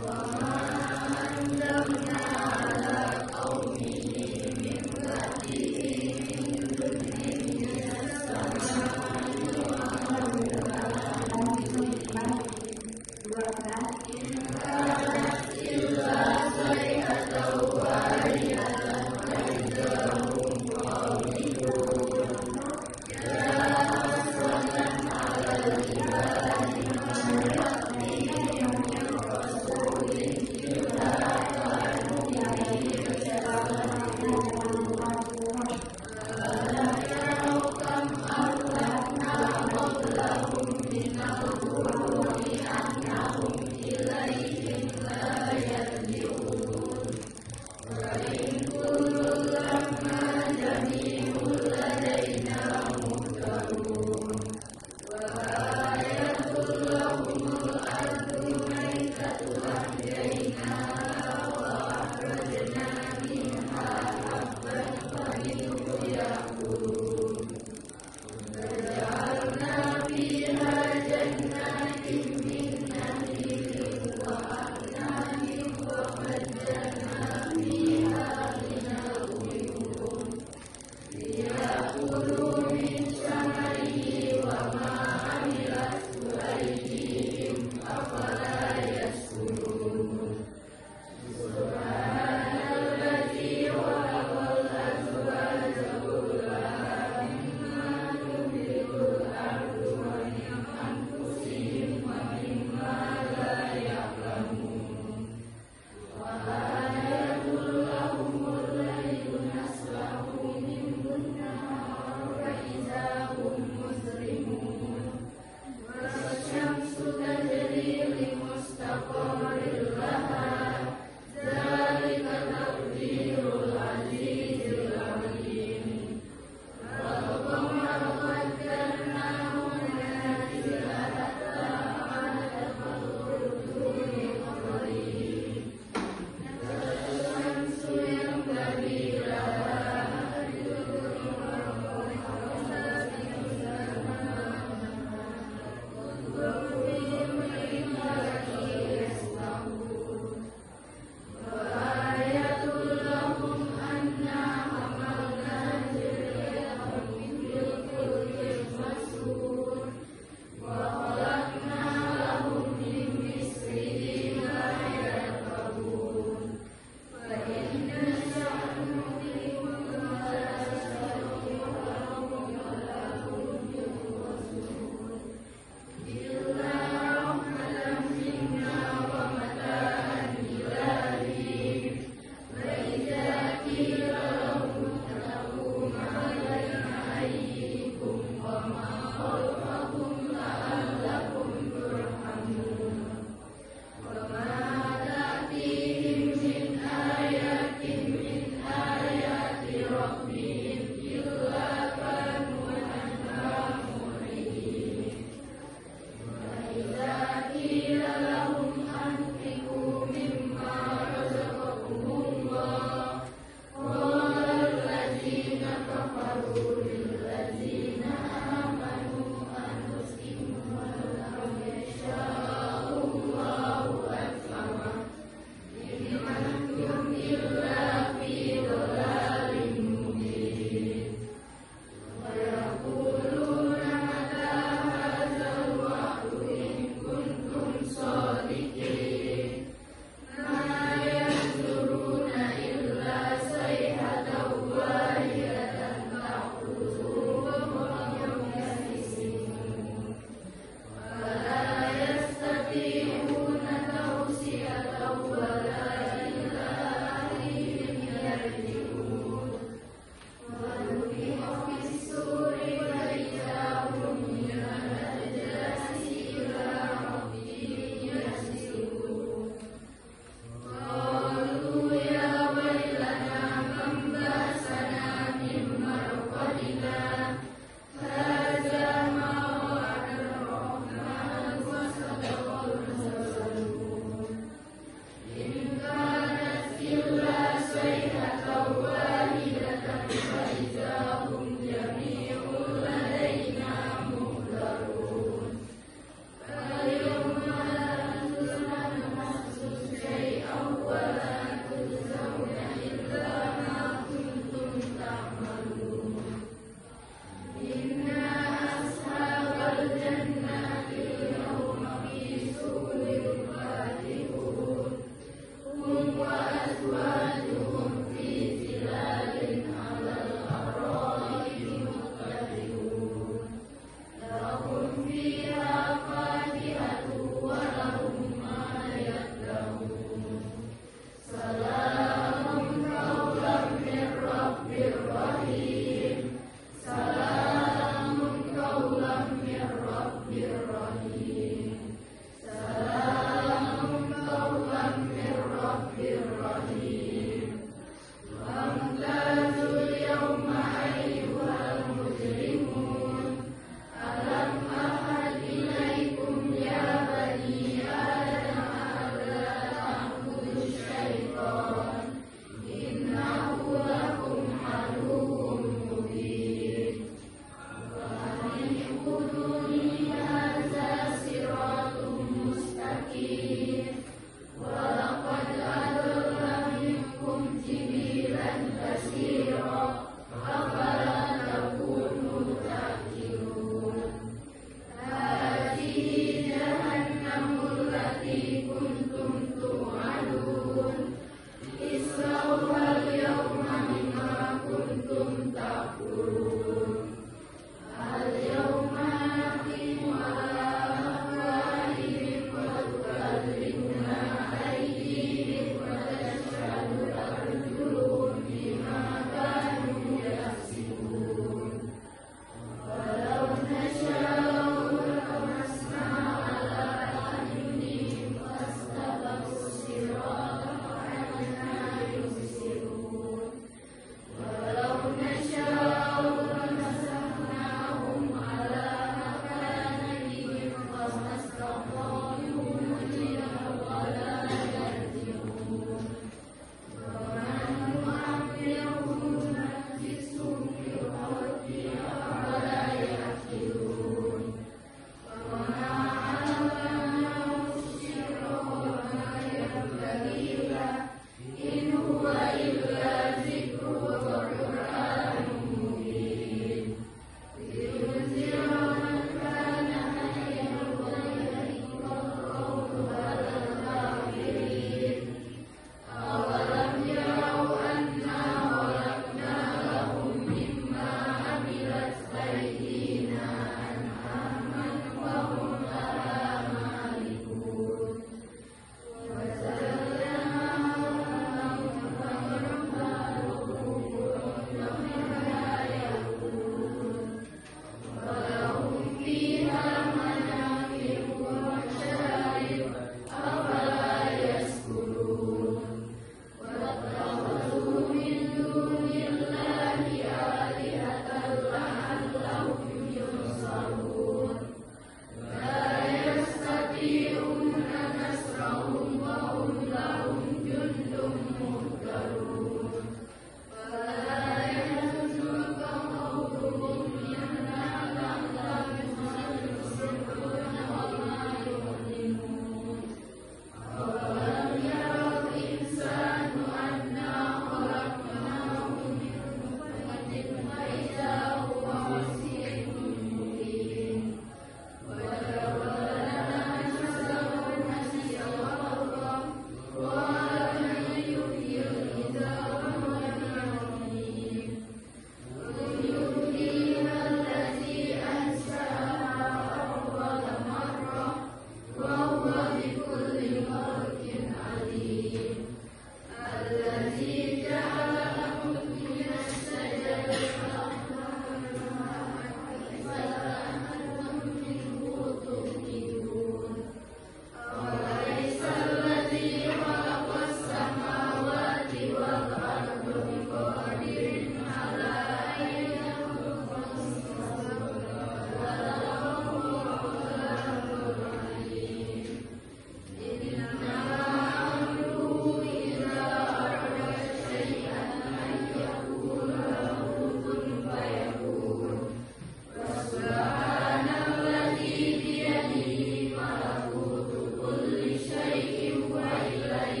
Wow.